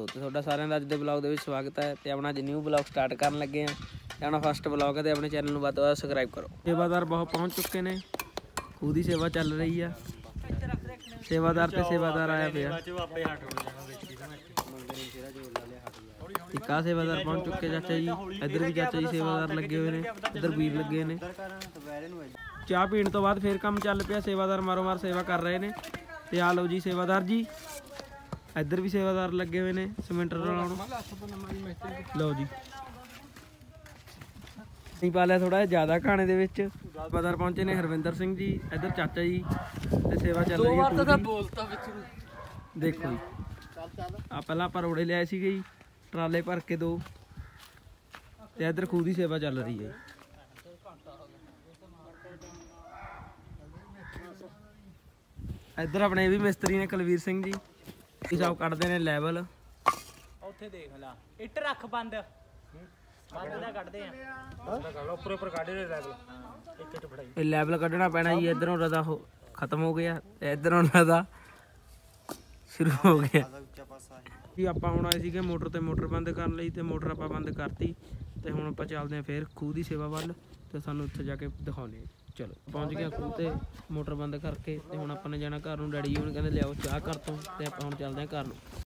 ਤੁਹਾਡਾ ਸਾਰਿਆਂ ਦਾ ਅੱਜ ਦੇ ਵਲੌਗ ਦੇ ਵਿੱਚ ਸਵਾਗਤ ਹੈ ਤੇ ਆਪਣਾ ਅੱਜ ਨਿਊ ਵਲੌਗ ਸਟਾਰਟ ਕਰਨ ਲੱਗੇ ਆ ਤੇ ਆਪਣਾ ਫਸਟ ਵਲੌਗ ਹੈ ਤੇ ਆਪਣੇ ਚੈਨਲ ਨੂੰ ਵੱਧ ਤੋਂ ਵੱਧ ਸਬਸਕ੍ਰਾਈਬ ਕਰੋ। ਸੇਵਾਦਾਰ ਬਹੁਤ ਪਹੁੰਚ ਚੁੱਕੇ ਨੇ। ਖੂਹ ਦੀ ਸੇਵਾ ਚੱਲ ਰਹੀ ਆ। ਸੇਵਾਦਾਰ ਤੇ ਸੇਵਾਦਾਰ ਆਇਆ ਪਿਆ। ਟਿੱਕਾ ਸੇਵਾਦਾਰ ਪਹੁੰਚ ਚੁੱਕੇ ਚਾਚਾ ਜੀ। ਇੱਧਰ ਵੀ ਚਾਚਾ ਜੀ ਸੇਵਾਦਾਰ ਲੱਗੇ ਹੋਏ ਨੇ। ਇੱਧਰ ਵੀਰ ਲੱਗੇ ਨੇ। ਚਾਹ ਪੀਣ ਤੋਂ ਬਾਅਦ ਫੇਰ ਕੰਮ ਚੱਲ ਪਿਆ। ਸੇਵਾਦਾਰ ਮਾਰੋ ਮਾਰ ਸੇਵਾ ਕਰ ਰਹੇ ਨੇ। ਤੇ ਆ ਲਓ ਜੀ ਸੇਵਾਦਾਰ ਜੀ। ਇੱਧਰ ਵੀ ਸੇਵਾਦਾਰ ਲੱਗੇ ਹੋਏ ਨੇ ਸਿਮੈਂਟਰ ਲਾਉਣ ਲਓ ਜੀ। ਨਹੀਂ ਪਾ ਲਿਆ ਥੋੜਾ ਜ਼ਿਆਦਾ ਖਾਣੇ ਦੇ ਵਿੱਚ। ਸੇਵਾਦਾਰ ਪਹੁੰਚੇ ਨੇ ਹਰਵਿੰਦਰ ਸਿੰਘ ਜੀ ਇੱਧਰ ਚਾਚਾ ਜੀ ਤੇ ਸੇਵਾ ਚੱਲ ਰਹੀ ਹੈ ਪੂਰੀ। ਬੋਲਤਾ ਵਿੱਚ ਦੇਖੋ ਜੀ। ਆ ਪਹਿਲਾਂ ਆਪਾਂ ਰੋੜੇ ਲਿਆਏ ਸੀਗੇ ਜੀ ਟਰਾਲੇ ਭਰ ਕੇ ਦੋ। ਤੇ ਇੱਧਰ ਖੂਹ ਦੀ ਸੇਵਾ ਚੱਲ ਰਹੀ ਹੈ ਇੱਧਰ ਆਪਣੇ ਵੀ ਮਿਸਤਰੀ ਨੇ ਕੁਲਵੀਰ ਸਿੰਘ ਜੀ। ਇਹ ਸਭ ਕੱਢਦੇ ਨੇ ਲੈਵਲ। ਉੱਥੇ ਦੇਖ ਲਾ। ਇੱਟ ਰੱਖ ਬੰਦ। ਬੰਦ ਦਾ ਕੱਢਦੇ ਆ। ਉੱਪਰ ਉੱਪਰ ਕੱਢ ਦੇ ਲੈਵਲ। ਇੱਕ ਇੱਟ ਫੜਾਈ। ਇਹ ਲੈਵਲ ਕੱਢਣਾ ਪੈਣਾ ਜੀ ਇਧਰੋਂ ਰਦਾ ਹੋ ਖਤਮ ਹੋ ਗਿਆ ਤੇ ਇਧਰੋਂ ਰਦਾ ਸ਼ੁਰੂ ਹੋ ਗਿਆ। ਜੀ ਆਪਾਂ ਹੁਣ ਆਏ ਸੀਗੇ ਮੋਟਰ ਤੇ ਮੋਟਰ ਬੰਦ ਕਰਨ ਲਈ ਤੇ ਮੋਟਰ ਆਪਾਂ ਬੰਦ ਕਰਤੀ। ਤੇ ਹੁਣ ਆਪਾਂ ਚੱਲਦੇ ਆਂ ਫੇਰ ਖੂਹ ਦੀ ਸੇਵਾ ਵੱਲ ਤੇ ਸਾਨੂੰ ਉੱਥੇ ਜਾ ਕੇ ਦਿਖਾਉਣੇ ਆ ਚਲੋ, ਪਹੁੰਚ ਗਿਆ ਖੂਹ ਤੇ ਮੋਟਰ ਬੰਦ ਕਰਕੇ ਤੇ ਹੁਣ ਆਪਾਂ ਨੇ ਜਾਣਾ ਘਰ ਨੂੰ, ਡੈਡੀ ਜੀ ਹੁਣ ਕਹਿੰਦੇ ਲਿਆਓ ਚਾਹ ਕਰ ਤੋਂ ਤੇ ਆਪਾਂ ਹੁਣ ਚੱਲਦੇ ਹਾਂ ਘਰ ਨੂੰ।